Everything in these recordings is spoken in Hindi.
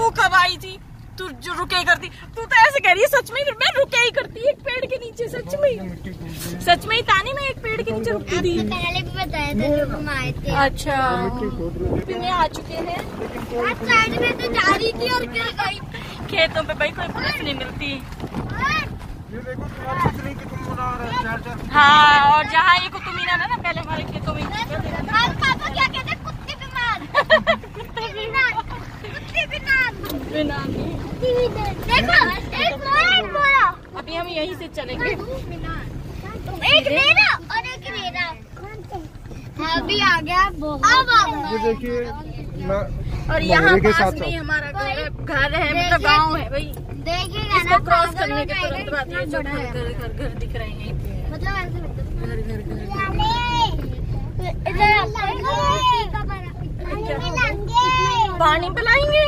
तू कब आई थी? तू जो रुके करती तू तो ऐसे कह रही है सच में मैं रुके ही करती एक पेड़ के नीचे सच में सच में ही तानी मैं एक पेड़ के नीचे रुकती थी। पहले भी बताया था जब हम आए थे। अच्छा। फिर में आ चुके हैं। साइड में तो जा रही थी और गिर गई खेतों पे भाई कोई पुलिस नहीं मिलती। ये देखो कि तुम बना रहे हो और जहाँ ये कुतुब मीनार है ना पहले हमारे खेतों में आज पापा क्या कहते हैं कुत्ते बीमार कुत्ते बीमार कुत्ते बीमार बिना देखो एक मोरा एक मोरा अभी हम यहीं से चलेंगे। एक मेरा और एक मेरा अभी आ गया ये देखिए और यहाँ के पास साथ में हमारा घर है मतलब गाँव है भाई। देखिएगा इसको ना क्रॉस करने के तुरंत बाद ये जो घर घर घर घर दिख रहे हैं। मतलब ऐसे घर घर घर पानी पानी पिलाएँगे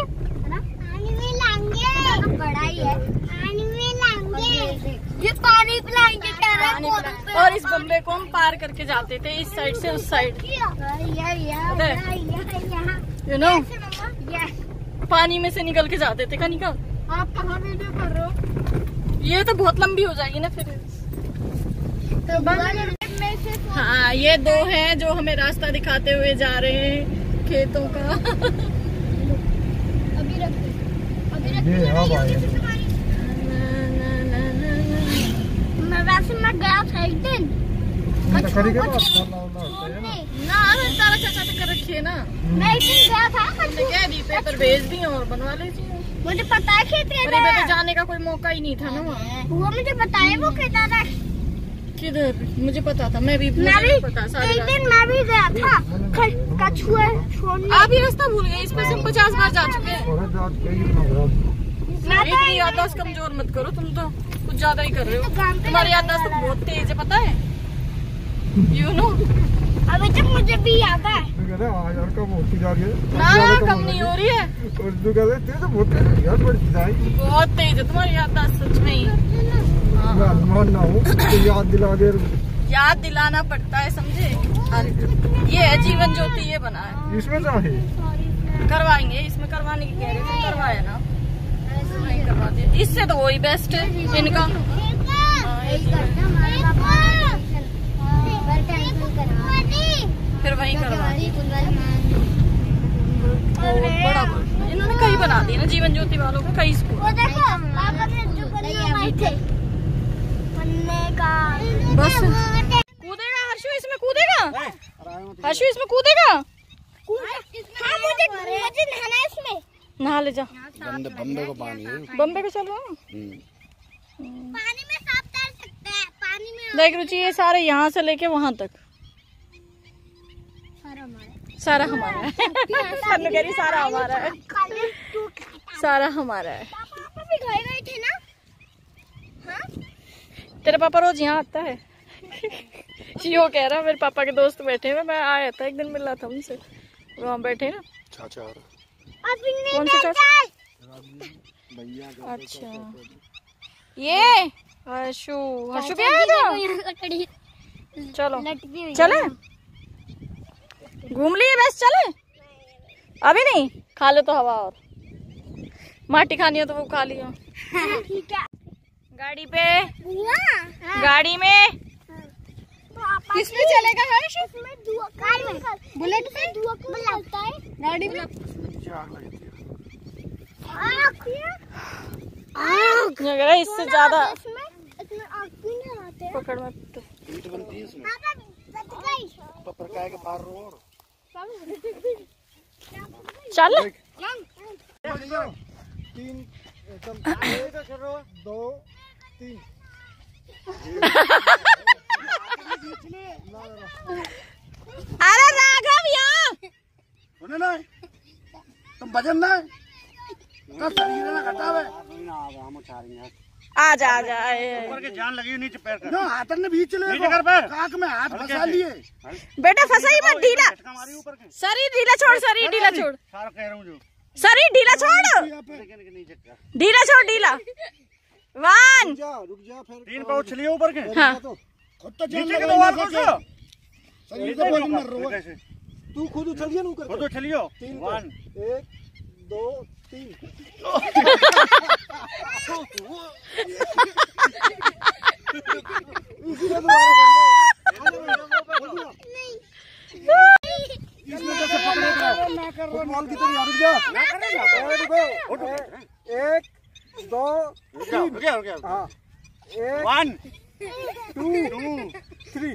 में लाएँगे बड़ा ही है पानी में लाएँगे ये पानी पिलाएँगे। कह रहा पानी और इस बम्बे को हम पार करके जाते थे इस साइड से उस साइड। यू नो पानी में से निकल के जाते थे कनिका। आप कहाँ वीडियो कर रहे हो ये तो बहुत लंबी हो जाएगी ना फिर। तो में से हाँ ये दो हैं जो हमें रास्ता दिखाते हुए जा रहे हैं खेतों का। अभी रख दे। अभी रख मैं गया था एक दिन मैं तो करी के बात ना। ना घूमने ना तारा चाचा तो कर रखी है ना। मैं एक दिन गया था हमने कह दी पेपर भेज दिए और बनवा लीजिए मुझे पता है खेत अरे मैं तो जाने का कोई मौका ही नहीं था ना वहाँ। वो मुझे पता वो है? किधर? मुझे पता था मैं भी मैं भी पता सारी एक दिन मैं भी गया था कछुआ छोड़ने। आप ही रास्ता भूल गए इस पे से हम पचास बार जा चुके हैं। ही तो इतनी याददाश्त कमज़ोर मत करो तुम तो कुछ ज़्यादा ही कर रहे हो। गाँव तुम्हारी याददाश्त तो बहुत तेज है पता है? यू नो अभी तक मुझे भी याद है तू कहते आज यार कम होती जा रही है? ना कम नहीं हो रही है? है। और तू कहते तेरे तो बहुत तेज है यार बड़ी जाएगी। बहुत तेज है तुम्हारी याददाश्त सच में ही। हाँ, हाँ। ना हूँ तो याद दिला दे। याद दिलाना पड़ता है समझे? ये है जीवन ज्योति ये बना है। इसमें करवाएँगे इसमें करवाने की कह रहे थे करवाया ना। इससे तो वही बेस्ट है इनका। हाँ, फिर वही करवा बड़ा इन्होंने कई बना दिए ना जीवन ज्योति वालों को कई स्कूल। वो देखो पापा ने जो करिए वही थे पन्ने का। बस। कूदेगा हर्षु इसमें कूदेगा? हर्षु इसमें कूदेगा? हाँ मुझे मुझे नहाना है इसमें। नहा ले जा। बम्बे को पानी है। बम्बे को चलो पानी में सांप तैर सकते हैं पानी में देख रुचि ये सारे यहाँ से लेके वहाँ तक। सारा हमारा। है। सन्नू कह रही सारा हमारा है। सारा हमारा है। पापा भी गए गए थे ना? तेरे पापा रोज यहाँ आता है? यो कह रहा मेरे पापा के दोस्त बैठे हुए मैं आया था एक दिन मिला था उनसे। वहाँ बैठे ना? चाचा कौन सा चाचा? अच्छा। ये हर्षु हर्षु भी आया था? चलो। चले। घूम लिए बस चले। अभी नहीं खा लो तो हवा और। माटी खानी हो तो वो खा लियो। ठीक है। गाड़ी पे। गाड़ी में। किसमें चलेगा हर्ष? इसमें धुआँ कार में। बुलेट है? गाड़ी में। आग लगी थी। लग रहा है इससे ज़्यादा। इसमें इसमें आग क्यों नहीं आते पकड़ में तो। ईट बनती है इसमें। के रो चल। तीन दो तीन अरे राघव यहाँ। तुम भजन ना? तो शरीर ना घटावे आ जा आ जा। ऊपर के जान लगी नीचे पैर कर। ना हाथ ने बीच ले नीचे कर पैर। काक में हाथ फंसा लिए। बेटा फंसा ही मत ढीला। झटका मारी ऊपर के। शरीर ढीला छोड़ शरीर ढीला छोड़। सारा कह रहा हूँ जो। शरीर ढीला छोड़। ढीला छोड़। ढीला वन। रुक जा फिर। तीन पाँव उछलिए ऊपर के। हाँ। खुद तो जान नीचे के दो और नहीं कुछ शरीर को मर रहा है। कैसे तू खुद उछलिए नू खुद कर। उछलियो तीन। वन एक दो तीन। एक दो वन टू थ्री